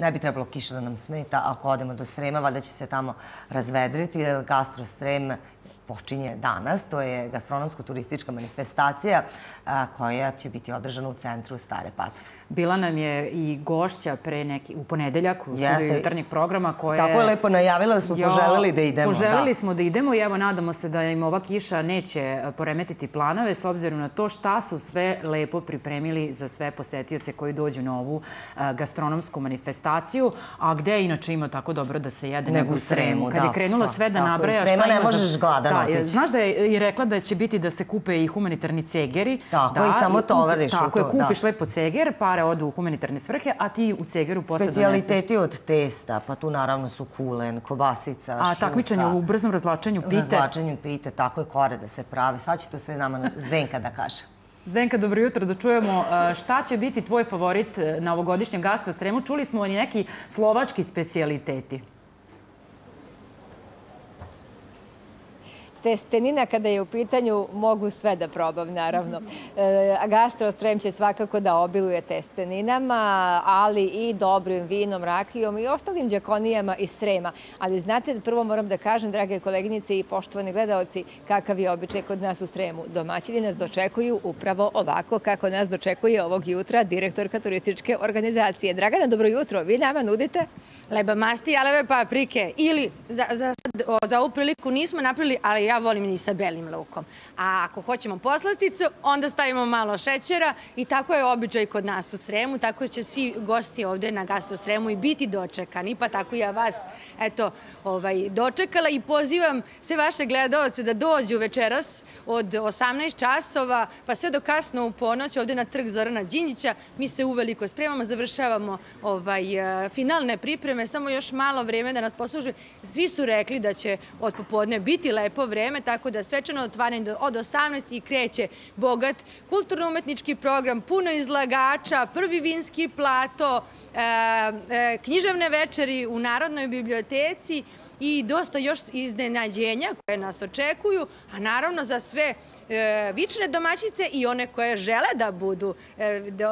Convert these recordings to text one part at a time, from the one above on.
ne bi trebalo kiša da nam smeta ako odemo do Srema, valjda će se tamo razvedriti, jer Gastro Srem počinje danas. To je gastronomsko-turistička manifestacija koja će biti održana u centru Stare Pazove. Bila nam je i gošća pre neki, u ponedeljak u studiju jutarnjeg programa koja je... Tako je lepo najavila da smo poželili da idemo. Poželili smo da idemo i evo nadamo se da im ova kiša neće poremetiti planove s obzirom na to šta su sve lepo pripremili za sve posetioce koji dođu na ovu gastronomsku manifestaciju, a gde inače ima tako dobro da se jede nego u Sremu. Kad je krenulo sve da nabraja šta ima... Srema ne možeš gladan otići. Znaš da je i rekla da će biti da se kupe i humanitarni cegeri. Tako, i samo tovariš Tako je, kupiš lepo ceger, pare odu u humanitarne svrhe, a ti u cegeru posle doneseš. Specijaliteti od testa, pa tu naravno su kulen, kobasica, šunka. A takmičanje u brzom razlačenju pite? Razlačenju pite, tako je kore da se pravi. Sad će to sve nama Zdenka da kaže. Zdenka, dobro jutro, da čujemo šta će biti tvoj favorit na ovogodišnjem gastrostremu. Čuli smo i neki slovački specijaliteti. Testenina kada je u pitanju mogu sve da probam naravno. E, Gastro Srem će svakako da obiluje testeninama, ali i dobrim vinom, rakijom i ostalim džakonijama iz Srema. Ali znate, prvo moram da kažem, drage koleginice i poštovani gledalci, kakav je običaj kod nas u Sremu. Domaćini nas dočekuju upravo ovako kako nas dočekuje ovog jutra direktorka turističke organizacije. Dragana, dobro jutro. Vi nama nudite? Leba masti, aleve paprike. Ili, za, za, za ovu priliku nismo napravili, ali ja volim i sa belim lukom. A ako hoćemo poslasticu, onda stavimo malo šećera i tako je običaj kod nas u Sremu, tako će svi gosti ovde na Gastro Sremu i biti dočekani, pa tako ja vas eto, ovaj, dočekala i pozivam sve vaše gledalce da dođu večeras od 18 časova pa sve do kasno u ponoć ovde na trg Zorana Đinđića. Mi se uveliko spremamo, završavamo ovaj, finalne pripreme, samo još malo vreme da nas posluže. Svi su rekli da će od popodne biti lepo vreme, tako da svečano otvaranje od 18 i kreće bogat kulturno-umetnički program, puno izlagača, prvi vinski plato, e, e, književne večeri u Narodnoj biblioteci i dosta još iznenađenja koje nas očekuju, a naravno za sve e, vične domaćice i one koje žele da budu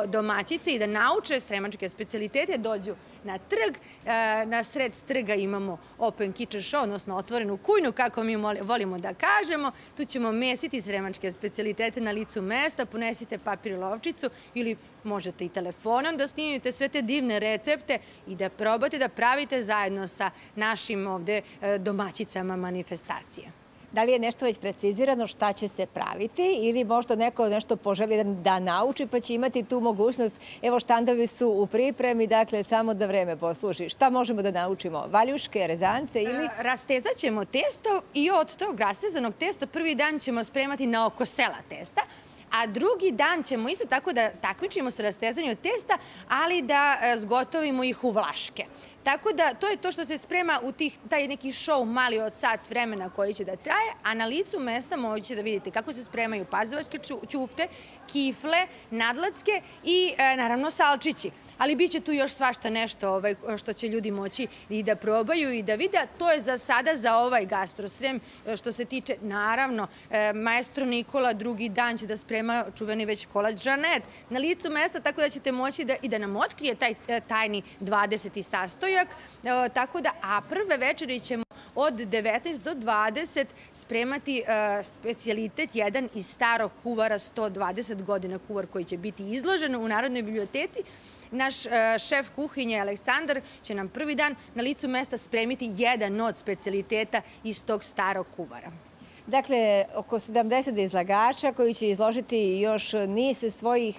domaćice i da nauče sremačke specialitete dođu na trg. E, na sred trga imamo open kitchen show, odnosno otvorenu kujnu, kako mi volimo da kažemo. Tu ćemo mesiti sremačke specialitete na licu mesta, ponesite papir i lovčicu ili možete i telefonom da snimite sve te divne recepte i da probate da pravite zajedno sa našim ovde e, domaćicama manifestacije. Da li je nešto već precizirano šta će se praviti ili možda neko nešto poželi da nauči pa će imati tu mogućnost. Evo štandovi su u pripremi, dakle samo da vreme posluži. Šta možemo da naučimo? Valjuške, rezance ili? E, rastezat ćemo testo i od tog rastezanog testa prvi dan ćemo spremati na oko sela testa a drugi dan ćemo isto tako da takmičimo sa rastezanjem testa, ali da e, zgotovimo ih u vlaške. Tako da to je to što se sprema u tih, taj neki show mali od sat vremena koji će da traje, a na licu mesta moći da vidite kako se spremaju pazovačke ćufte, kifle, nadlatske i e, naravno salčići. Ali bit će tu još svašta nešto ovaj, što će ljudi moći i da probaju i da vide. To je za sada za ovaj gastrosrem e, što se tiče, naravno, e, maestro Nikola drugi dan će da sprema čuveni već kolač Žanet na licu mesta, tako da ćete moći da, i da nam otkrije taj tajni 20. sastoja ujak, e, tako da, a prve večeri ćemo od 19 do 20 spremati specialitet jedan iz starog kuvara, 120 godina kuvar koji će biti izložen u Narodnoj biblioteci. Naš e, šef kuhinje Aleksandar će nam prvi dan na licu mesta spremiti jedan od specialiteta iz tog starog kuvara. Dakle, oko 70 izlagača koji će izložiti još niz svojih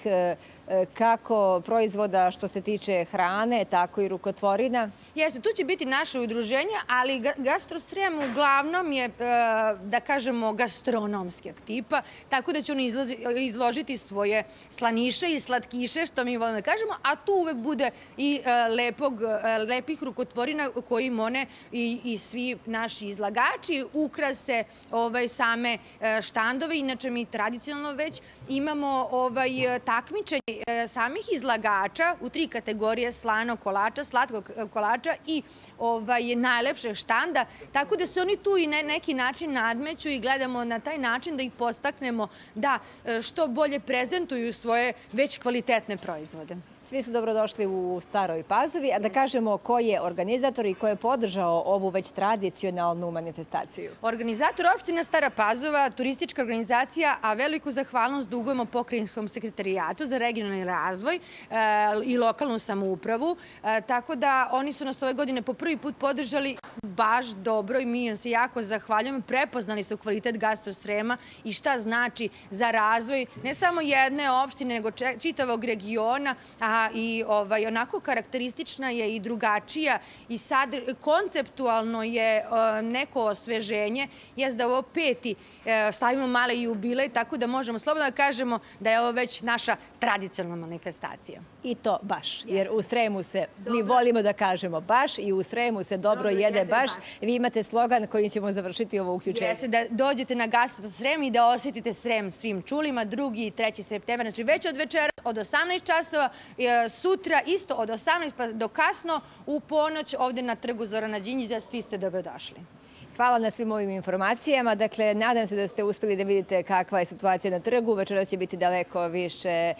kako proizvoda što se tiče hrane, tako i rukotvorina. Jeste, tu će biti naše udruženje, ali Gastrosrem uglavnom je, e, da kažemo, gastronomskog tipa, tako da će oni izložiti svoje slaniše i slatkiše, što mi volimo da kažemo, a tu uvek bude i e, lepog, e, lepih rukotvorina kojim one i, i svi naši izlagači ukrase ovaj, same štandove. Inače, mi tradicionalno već imamo ovaj, takmičenje samih izlagača u tri kategorije slanog kolača, slatkog kolača, proizvođača i ovaj, najlepšeg štanda, tako da se oni tu i na neki način nadmeću i gledamo na taj način da ih postaknemo da e, što bolje prezentuju svoje već kvalitetne proizvode. Svi su dobrodošli u Staroj Pazovi, a da kažemo ko je organizator i ko je podržao ovu već tradicionalnu manifestaciju. Organizator opština Stara Pazova, turistička organizacija, a veliku zahvalnost dugujemo pokrajinskom sekretarijatu za regionalni razvoj e, i lokalnu samoupravu, e, tako da oni su nas ove godine po prvi put podržali baš dobro i mi im se jako zahvaljujemo. Prepoznali su kvalitet gastrostrema i šta znači za razvoj ne samo jedne opštine, nego čitavog regiona, a i ovaj, onako karakteristična je i drugačija i sad konceptualno je e, neko osveženje. Jes da ovo peti e, slavimo male jubilej, tako da možemo slobodno da kažemo da je ovo već naša tradicionalna manifestacija. I to baš, jer u Sremu se, mi volimo da kažemo baš i u Sremu se dobro jede baš. Vi imate slogan koji ćemo završiti ovo uključenje. Jeste da dođete na Gastro Srem i da osetite Srem svim čulima, drugi i treći septembar, znači već od večera od 18 časova, sutra isto od 18 pa do kasno u ponoć ovde na trgu Zorana Đinjića, svi ste dobrodošli. Hvala na svim ovim informacijama. Dakle, nadam se da ste uspeli da vidite kakva je situacija na trgu. Večera će biti daleko više e,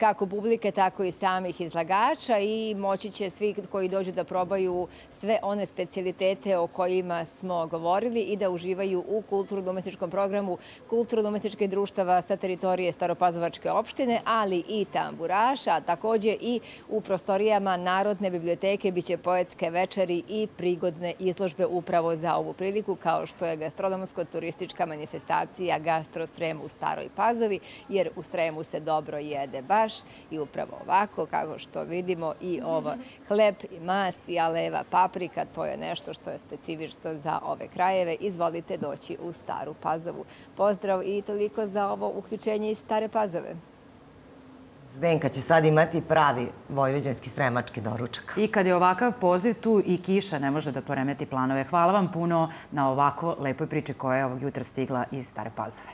kako publike, tako i samih izlagača i moći će svi koji dođu da probaju sve one specialitete o kojima smo govorili i da uživaju u kulturno-umetničkom programu kulturno-umetničkih društava sa teritorije Staropazovačke opštine, ali i tamburaša, a takođe i u prostorijama Narodne biblioteke biće poetske večeri i prigodne izložbe upravo za ovu priliku kao što je gastronomsko-turistička manifestacija Gastro Srem u Staroj Pazovi, jer u Sremu se dobro jede baš i upravo ovako, kako što vidimo, i ovo hleb i mast i aleva paprika, to je nešto što je specifično za ove krajeve. Izvolite doći u Staru Pazovu. Pozdrav i toliko za ovo uključenje iz Stare Pazove. Zdenka će sad imati pravi vojvođanski stremački doručak. I kad je ovakav poziv, tu i kiša ne može da poremeti planove. Hvala vam puno na ovako lepoj priči koja je ovog jutra stigla iz Stare Pazove.